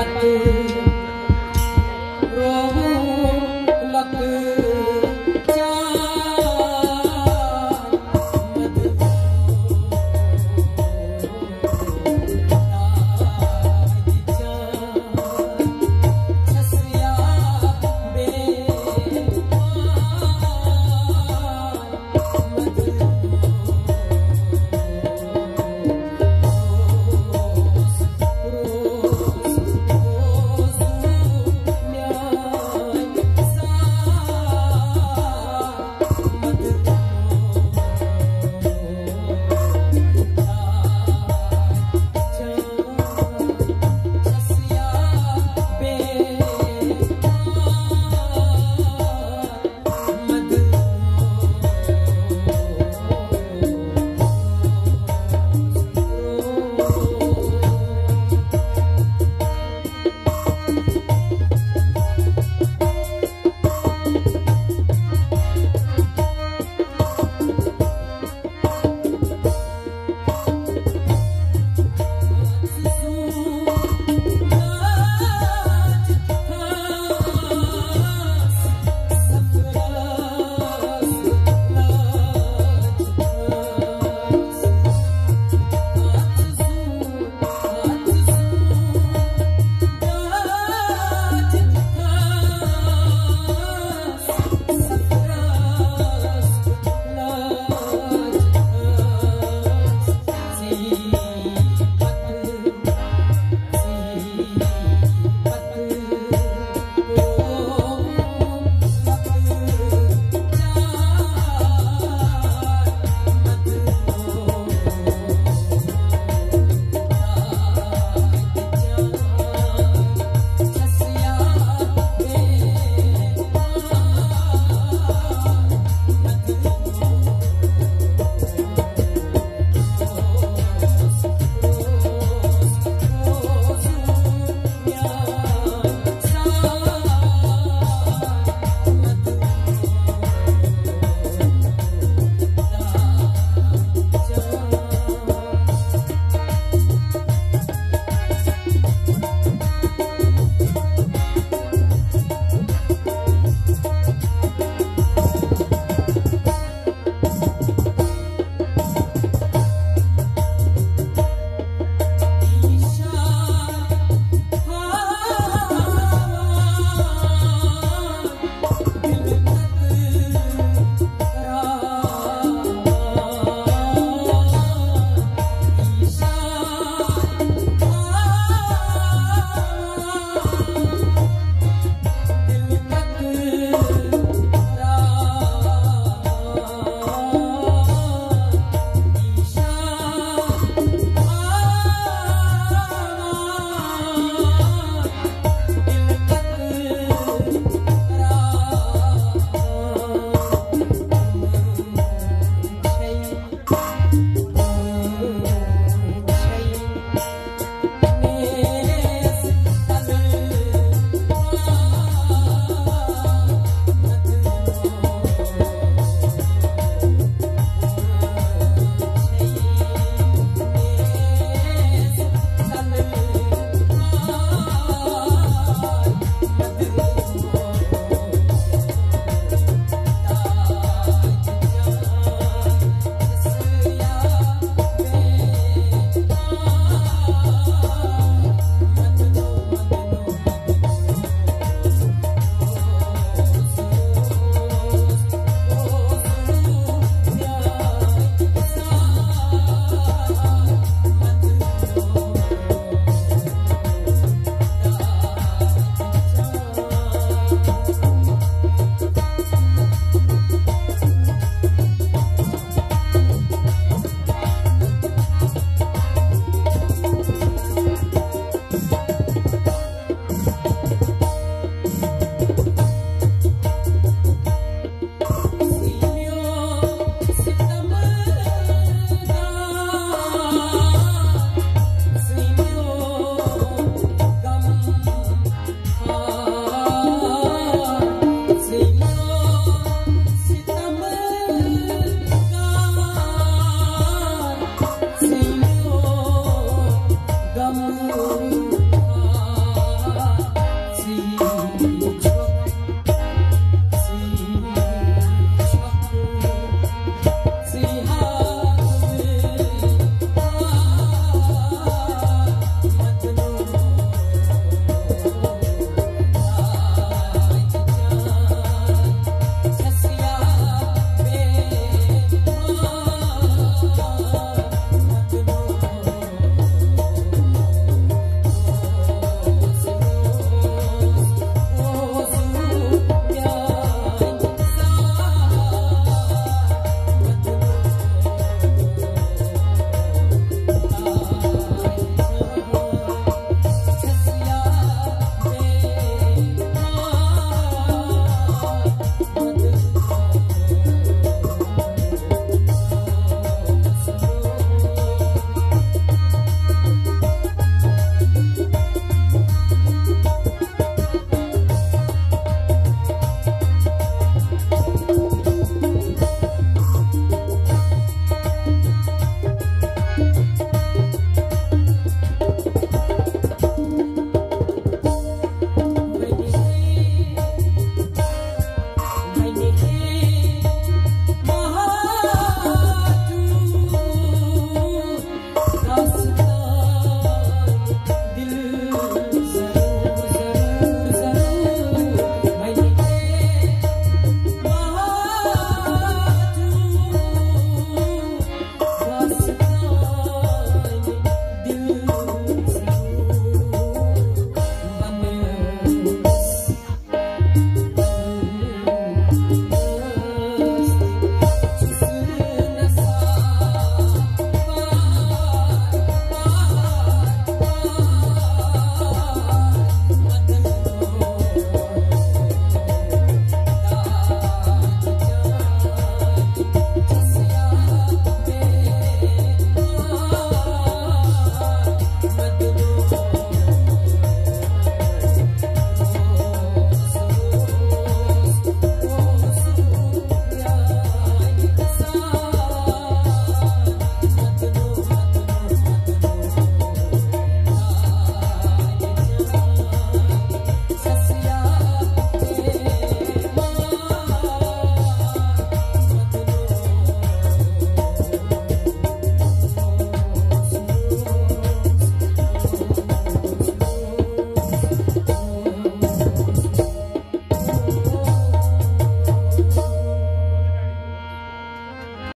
patu